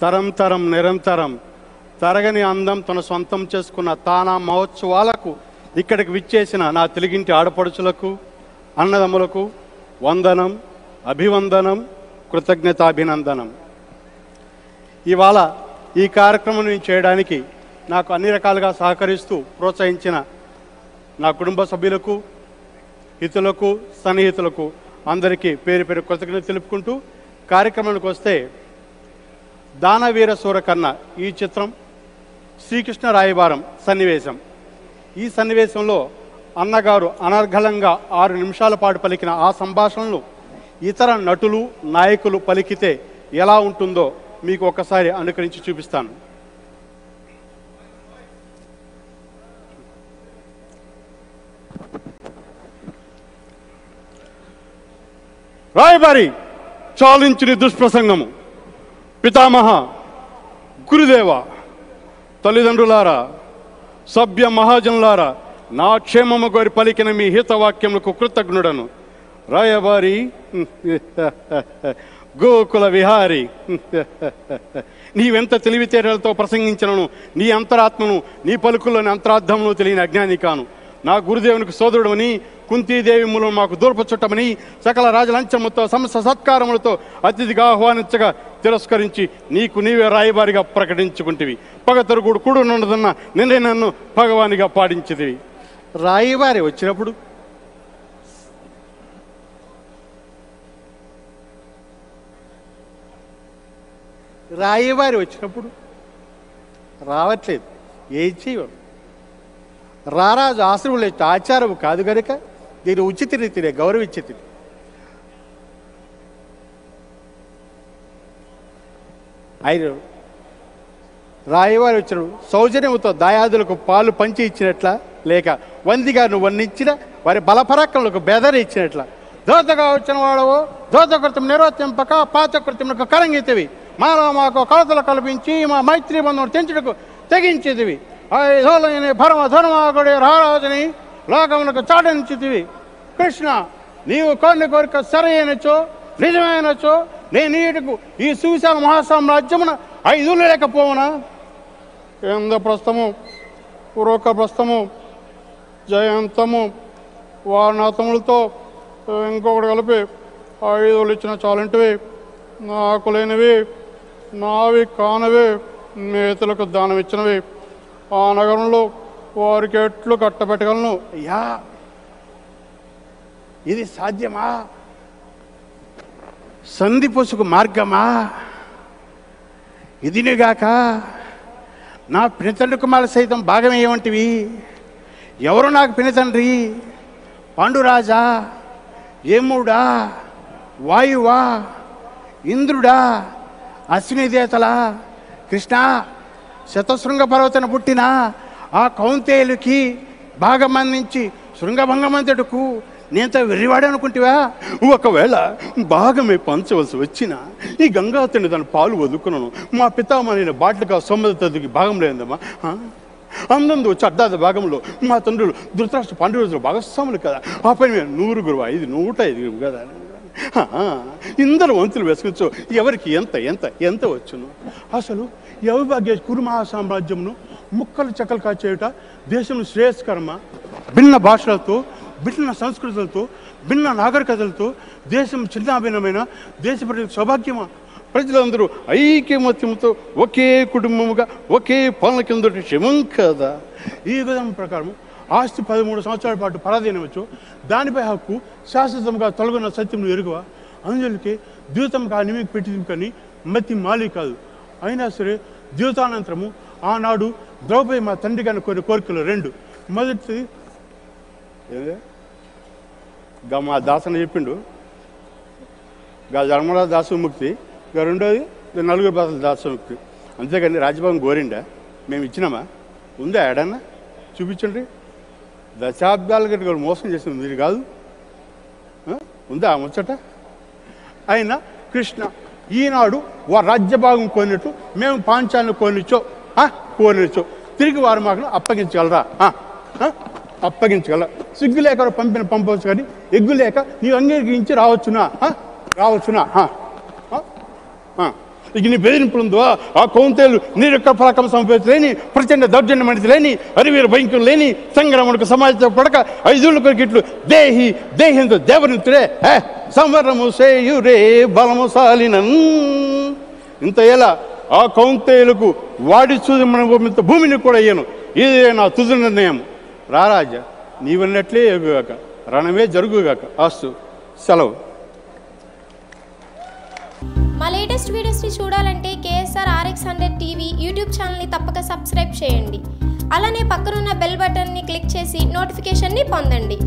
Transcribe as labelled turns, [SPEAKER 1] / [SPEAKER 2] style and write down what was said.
[SPEAKER 1] తరం తరం నిరంతరం తరగని అందం తన సొంతం చేసుకున్న తానా మహోత్సవాలకు ఇక్కడికి విచ్చేసిన నా తెలుగింటి ఆడపడుచులకు అన్నదమ్ములకు వందనం అభివందనం కృతజ్ఞతాభినందనం. ఇవాళ ఈ కార్యక్రమం నేను చేయడానికి నాకు అన్ని రకాలుగా సహకరిస్తూ ప్రోత్సహించిన నా కుటుంబ సభ్యులకు హితులకు సన్నిహితులకు అందరికీ పేరు పేరు కృతజ్ఞత తెలుపుకుంటూ కార్యక్రమానికి వస్తే దానవీర సూరకన్న ఈ చిత్రం శ్రీకృష్ణ రాయబారం సన్నివేశం. ఈ సన్నివేశంలో అన్నగారు అనర్ఘలంగా ఆరు నిమిషాల పాటు పలికిన ఆ సంభాషణలు ఇతర నటులు నాయకులు పలికితే ఎలా ఉంటుందో మీకు ఒకసారి అనుకరించి చూపిస్తాను. రాయబారి చాలించిన దుష్ప్రసంగము. పితామహ గురుదేవ తల్లిదండ్రులారా సభ్య మహాజనులారా నా క్షేమము కోరి పలికిన మీ హితవాక్యములకు కృతజ్ఞుడను. రాయబారి గోకుల విహారి నీవెంత తెలివితేటలతో ప్రసంగించినను నీ అంతరాత్మను నీ పలుకుల్లోని అంతరార్థమును తెలియని అజ్ఞాని కాను. నా గురుదేవునికి సోదరుడమని కుంతీదేవి మూలం మాకు దూర్పు చుట్టమని సకల రాజలంచముతో సమస్త సత్కారములతో అతిథిగా ఆహ్వానించగా తిరస్కరించి నీకు నీవే రాయబారిగా ప్రకటించుకుంటివి. పగతరుగుడు కూడు నుండదన్న నిన్నే నన్ను భగవానిగా పాడించేది రాయబారి వచ్చినప్పుడు? రాయబారి వచ్చినప్పుడు? రావట్లేదు. ఏం చేయవు రారాజు ఆశ్రములు ఆచారము కాదు గనుక దీన్ని ఉచిత రీతినే గౌరవించి ఆయన రాయవారి వచ్చిన సౌజన్యముతో దాయాదులకు పాలు పంచి ఇచ్చినట్ల లేక వందిగా నువ్వు వర్ణించిన వారి బలపరాక్రములకు బెదరి ఇచ్చినట్ల. దోతగా వచ్చిన వాడవు దోతకృతం నిర్వర్తింపక పాతకృత్యములకు కరంగితివి మాలో మాకు కలతలు కల్పించి మా మైత్రి బంధువులు తెంచుటకు తెగించేదివి భరమ పరమ ధర్మాకుడి రారాజుని లోకములకు చాటించితివి. కృష్ణ నీవు కొన్ని కోరిక సరైనచో నిజమైనచో నేను నీటికు ఈ సువిశాల మహాసామ్రాజ్యమున ఐదు లేకపోవునా? ఎంద ప్రస్థము పురోక ప్రస్థము జయంతము వారణాతములతో ఇంకొకటి కలిపి ఐదులు ఇచ్చిన చాలంటివి. నాకు లేనివి నావి కానవి నేతలకు దానం ఇచ్చినవి. ఆ నగరంలో వారికి ఎట్లు కట్టబెట్టగలను అయ్యా ఇది సాధ్యమా? సంధి పొసుకు మార్గమా? ఇదినిగాక నా పినతండ్రి కుమారు సైతం భాగం ఏమంటివి? ఎవరు నాకు పినతండ్రి? పాండురాజా ఏముడా వాయువా ఇంద్రుడా అశ్వినిదేతలా కృష్ణ శతశృంగ పర్వతన పుట్టిన ఆ కౌంతేయులకి భాగం అందించి శృంగభంగమంతటకు నేంత వెర్రివాడు అనుకుంటివా? ఒకవేళ భాగమే పంచవలసి వచ్చిన ఈ గంగాతని తన పాలు వదుకున్నాను మా పితామని బాట్లుగా సొమ్మదికి భాగం లేదమ్మా. అందందు వచ్చి అడ్డాది భాగంలో మా తండ్రులు ధృతరాష్ట్ర పాండురాజులు భాగస్వాములు కదా. ఆ పని మీద నూరు గురువు ఐదు నూట ఐదు కదా. ఇందరు వంతులు వెసుకొచ్చు. ఎవరికి ఎంత ఎంత ఎంత వచ్చును? అసలు యవభాగ్య కురు మహాసామ్రాజ్యంను ముక్కలు చెక్కలు కాచేయుట దేశం శ్రేయస్కరమ? భిన్న భాషలతో భిన్న సంస్కృతులతో భిన్న నాగరికతలతో దేశం చిన్నాభిన్నమైన దేశ ప్రజలకు సౌభాగ్యమా? ప్రజలందరూ ఐక్యమత్యంతో ఒకే కుటుంబముగా ఒకే పాలన కింద క్షమం కదా? ఈ విధానం ప్రకారం ఆస్తి పదమూడు సంవత్సరాల పాటు పరాధీనవచ్చు దానిపై హక్కు శాశ్వతంగా తొలగిన సత్యం ఎరుగువ? అందుకే కానీ మీకు పెట్టింది కానీ మతి మాలి కాదు. అయినా సరే ద్యూతానంతరము ఆనాడు ద్రౌపది మా తండ్రి గారిని కోరిన కోరికలు రెండు. మొదటిది గా మా దాసన చెప్పిండు. గా ధర్మరాజ దాసముక్తి ఇక రెండోది ఇక నలుగురు బాధల దాసముక్తి అంతేకాని రాజ్యభాగం గోరిండా? మేము ఇచ్చినామా? ఉందా ఎడన్నా? చూపించండి. దశాబ్దాల గట్టి మోసం చేసింది మీరు కాదు. ఉందా ముచ్చట? అయినా కృష్ణ ఈనాడు వా రాజ్యభాగం కోనిట్టు మేము పాంచాలను కొనిచ్చో ఆ? కోనిచ్చో తిరిగి వారు మాకు అప్పగించగలరా? అప్పగించగల. సిగ్గు లేక పంపిన పంపవచ్చు కానీ ఎగ్గు లేక నీవు అంగీకరించి రావచ్చునా? ఆ? రావచ్చునా? ఆ? ఇక నీ బెదిరింపులందో ఆ కౌంతేలు నీ యొక్క పలకం సంపేత లేని ప్రచండ దౌర్జన్య మనిషి లేని అరివీర భయంకరం లేని సంగ్రాముడికి సమాజంతో పడక ఐదుళ్ళు కొరికిట్లు దేహి దేహిందు దేవనితుడే హే? సంవరము సేయురే బలము సాలినన్ ఇంత ఎలా? ఆ కౌంతేయులకు వాడి చూసి మన భూమితో భూమిని కూడా అయ్యాను ఇదే నా తుది నిర్ణయం. రారాజ నీవన్నట్లే ఎగుగాక రణమే జరుగుగాక ఆస్తు సెలవు.
[SPEAKER 2] మా లేటెస్ట్ వీడియోస్ని చూడాలంటే KSR RX hundred TV YouTube ఛానల్ని తప్పక సబ్స్క్రైబ్ చేయండి. అలానే పక్కనున్న బెల్ బటన్ని క్లిక్ చేసి నోటిఫికేషన్ని పొందండి.